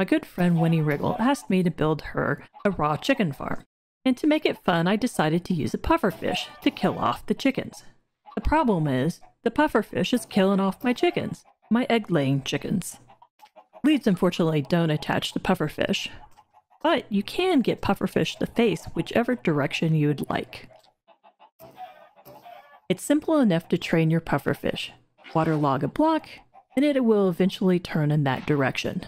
My good friend Winnie Wriggle asked me to build her a raw chicken farm. And to make it fun, I decided to use a pufferfish to kill off the chickens. The problem is, the pufferfish is killing off my chickens, my egg-laying chickens. Leads unfortunately don't attach to pufferfish, but you can get pufferfish to face whichever direction you'd like. It's simple enough to train your pufferfish. Waterlog a block, and it will eventually turn in that direction.